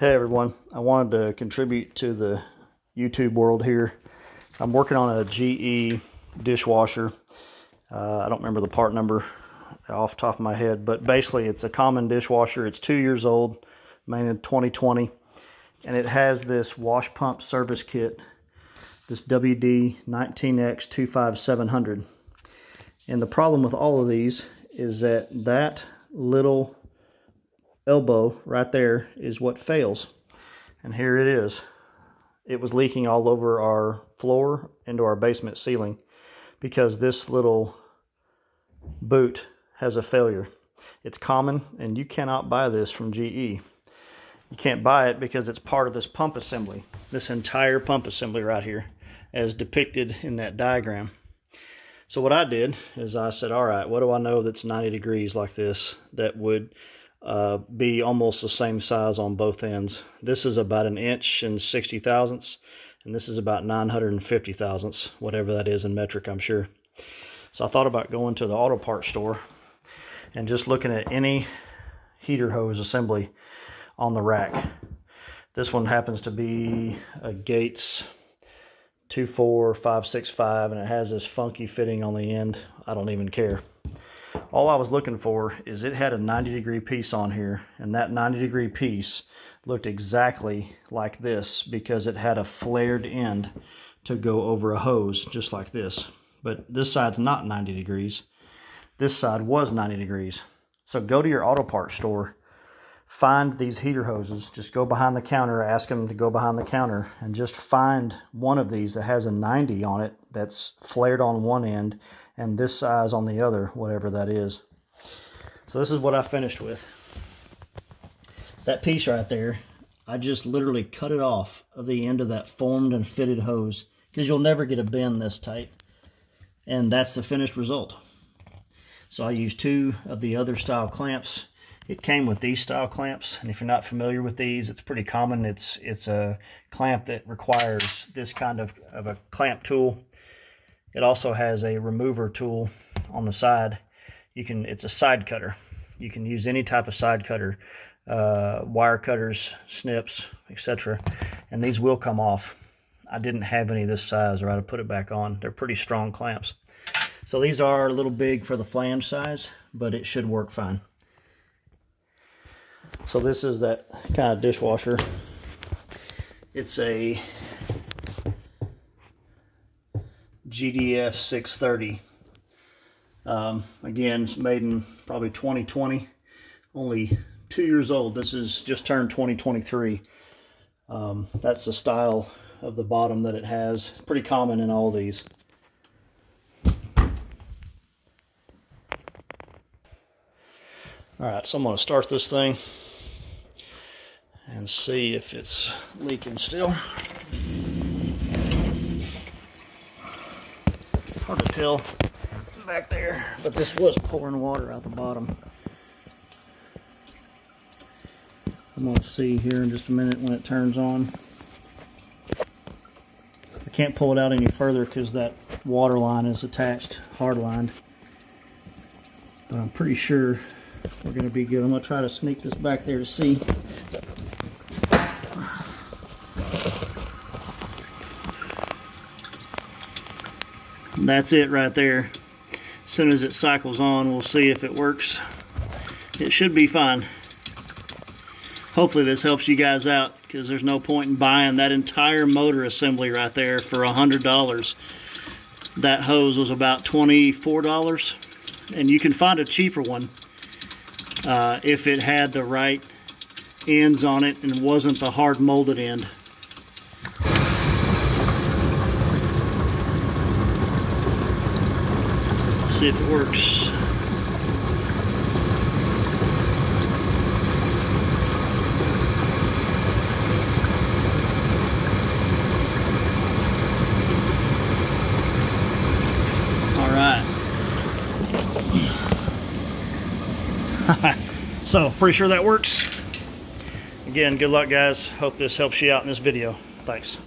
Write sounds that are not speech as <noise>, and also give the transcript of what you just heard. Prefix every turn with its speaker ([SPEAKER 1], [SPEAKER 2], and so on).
[SPEAKER 1] Hey everyone, I wanted to contribute to the YouTube world here. I'm working on a GE dishwasher. Uh, I don't remember the part number off top of my head, but basically it's a common dishwasher. It's two years old, made in 2020, and it has this wash pump service kit, this WD 19X25700. And the problem with all of these is that that little elbow right there is what fails. And here it is. It was leaking all over our floor into our basement ceiling because this little boot has a failure. It's common and you cannot buy this from GE. You can't buy it because it's part of this pump assembly, this entire pump assembly right here as depicted in that diagram. So what I did is I said, all right, what do I know that's 90 degrees like this that would uh, be almost the same size on both ends. This is about an inch and 60 thousandths, and this is about 950 thousandths, whatever that is in metric, I'm sure. So I thought about going to the auto parts store and just looking at any heater hose assembly on the rack. This one happens to be a Gates 24565 and it has this funky fitting on the end. I don't even care all I was looking for is it had a 90 degree piece on here and that 90 degree piece looked exactly like this because it had a flared end to go over a hose just like this. But this side's not 90 degrees. This side was 90 degrees. So go to your auto parts store find these heater hoses just go behind the counter ask them to go behind the counter and just find one of these that has a 90 on it that's flared on one end and this size on the other, whatever that is. So this is what I finished with. That piece right there, I just literally cut it off of the end of that formed and fitted hose because you'll never get a bend this tight. And that's the finished result. So I used two of the other style clamps. It came with these style clamps, and if you're not familiar with these, it's pretty common. It's it's a clamp that requires this kind of, of a clamp tool it also has a remover tool on the side. You can It's a side cutter. You can use any type of side cutter, uh, wire cutters, snips, etc. And these will come off. I didn't have any this size or I'd have put it back on. They're pretty strong clamps. So these are a little big for the flange size, but it should work fine. So this is that kind of dishwasher. It's a GDF 630. Um, again, it's made in probably 2020. Only two years old. This is just turned 2023. Um, that's the style of the bottom that it has. It's pretty common in all these. Alright, so I'm going to start this thing and see if it's leaking still. hard to tell back there, but this was pouring water out the bottom. I'm going to see here in just a minute when it turns on. I can't pull it out any further because that water line is attached, hard lined. But I'm pretty sure we're going to be good. I'm going to try to sneak this back there to see. That's it right there. As soon as it cycles on, we'll see if it works. It should be fine. Hopefully this helps you guys out because there's no point in buying that entire motor assembly right there for a $100. That hose was about $24 and you can find a cheaper one uh, if it had the right ends on it and wasn't the hard molded end. See if it works. All right. <laughs> so, pretty sure that works. Again, good luck guys. Hope this helps you out in this video. Thanks.